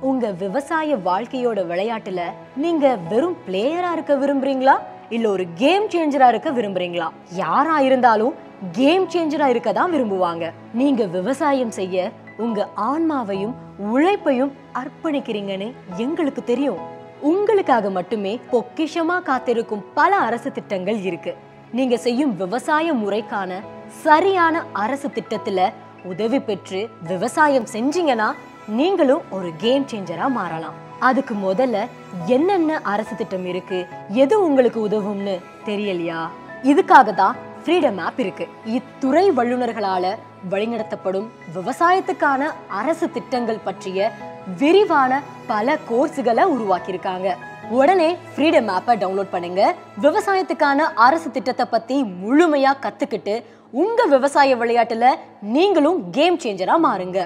உங்க விவசாய வாழ்க்கையோட விளையாட்டுல நீங்க வெறும் பிளேயரா இருக்க விரும்புறீங்களா? இல்ல ஒரு கேம் சேஞ்சரா இருக்க விரும்புறீங்களா? யாரா இருந்தாலும் கேம் சேஞ்சரா இருக்க தான் விரும்புவாங்க. நீங்க விவசாயம் செய்ய உங்க ஆன்மாவையும் உழைப்பையும் அர்ப்பணிக்கிறீங்கன்னு எங்களுக்கு தெரியும். உங்களுக்காக மட்டுமே பொக்கிஷமா காத்திருக்கும் பல அரசு திட்டங்கள் இருக்கு. நீங்க செய்யும் விவசாய முறைக்கான சரியான அரசு திட்டத்துல உதவி பெற்று விவசாயம் செஞ்சீங்கன்னா நீங்களும் ஒரு கேம் சேஞ்சரா மாறலாம். அதுக்கு முதல்ல என்னென்ன அரசு திட்டம் இருக்கு? எது உங்களுக்கு உதவும்னு தெரியலையா? இதுக்காக தான் ஃப்ரீடம் ஆப் இருக்கு. இத்துறை வல்லுநர்களால வழிநடத்தப்படும் விவசாயத்துக்கான அரசு திட்டங்கள் பற்றிய விரிவான பல கோர்ஸுகளை உருவாக்கியிருக்காங்க. உடனே ஃப்ரீடம் ஆப்பை டவுன்லோட் பண்ணுங்க. விவசாயத்துக்கான அரசு திட்டத்தை பத்தி முழுமையா கத்துக்கிட்டு உங்க விவசாய விளையாட்டுல நீங்களும் கேம் சேஞ்சரா மாறுங்க.